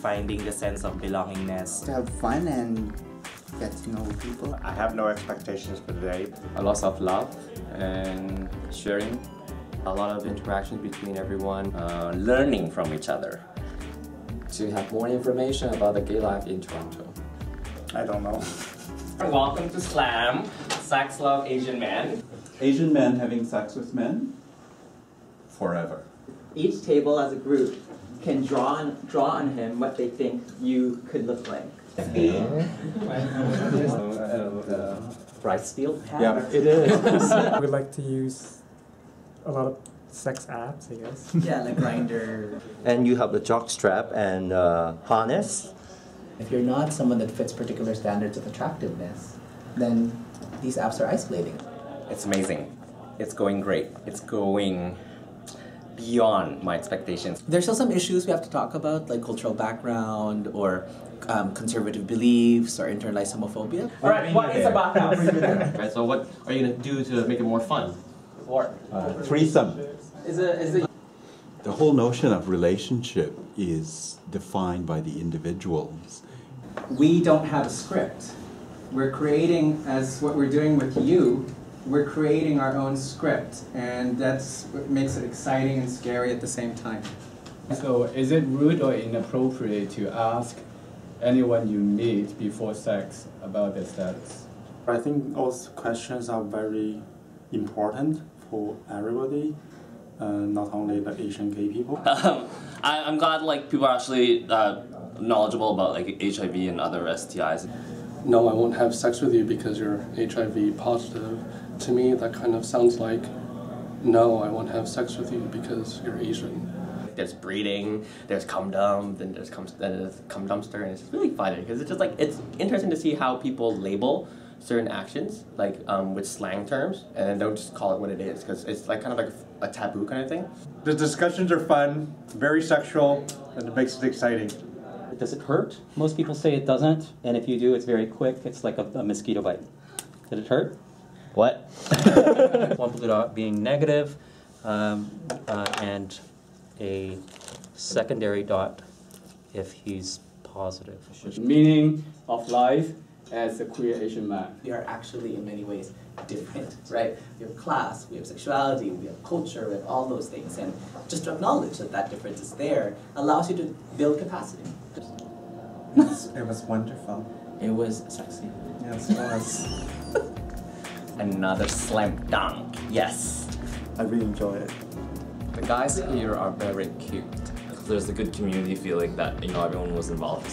finding the sense of belongingness. To have fun and get to know people. I have no expectations for the day. A lot of love and sharing. A lot of interactions between everyone. Uh, learning from each other. To have more information about the gay life in Toronto. I don't know. Welcome to SLAM, Sex Love Asian Men. Asian men having sex with men forever. Each table as a group can draw on, draw on him what they think you could look like. Rice field? Yeah. It is. we like to use a lot of sex apps, I guess. Yeah, like Grindr. And you have the jock strap and uh, harness. If you're not someone that fits particular standards of attractiveness, then these apps are isolating. It's amazing. It's going great. It's going beyond my expectations. There's still some issues we have to talk about, like cultural background or um, conservative beliefs or internalized homophobia. All right, what is a background? Right, so what are you gonna do to make it more fun? Or Uh, threesome. is it is it The whole notion of relationship is defined by the individuals. We don't have a script. We're creating, as what we're doing with you, we're creating our own script, and that's what makes it exciting and scary at the same time. So, is it rude or inappropriate to ask anyone you meet before sex about their status? I think those questions are very important for everybody, uh, not only the Asian gay people. Um, I, I'm glad like people are actually uh, knowledgeable about like HIV and other STIs. no, I won't have sex with you because you're HIV positive. To me, that kind of sounds like, no, I won't have sex with you because you're Asian. There's breeding, there's cum dump, then there's cum, then there's cum dumpster, and it's really funny because it's just like it's interesting to see how people label certain actions like um, with slang terms, and then don't just call it what it is because it's like kind of like a taboo kind of thing. The discussions are fun, very sexual, and it makes it exciting. Does it hurt? Most people say it doesn't, and if you do, it's very quick. It's like a, a mosquito bite. Did it hurt? What? One blue dot being negative, um, uh, and a secondary dot if he's positive. Meaning of life as a queer Asian man. We are actually in many ways different, right? We have class, we have sexuality, we have culture, we have all those things. And just to acknowledge that that difference is there allows you to build capacity. It was wonderful. It was sexy. Yes, it was. Another slam dunk. Yes. I really enjoy it. The guys here are very cute. There's a good community feeling that you know everyone was involved.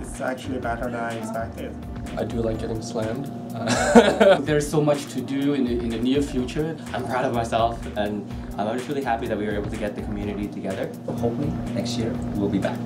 It's actually better than I expected. I do like getting slammed. There's so much to do in the, in the near future. I'm proud of myself, and I'm just really happy that we were able to get the community together. Hopefully, next year we'll be back.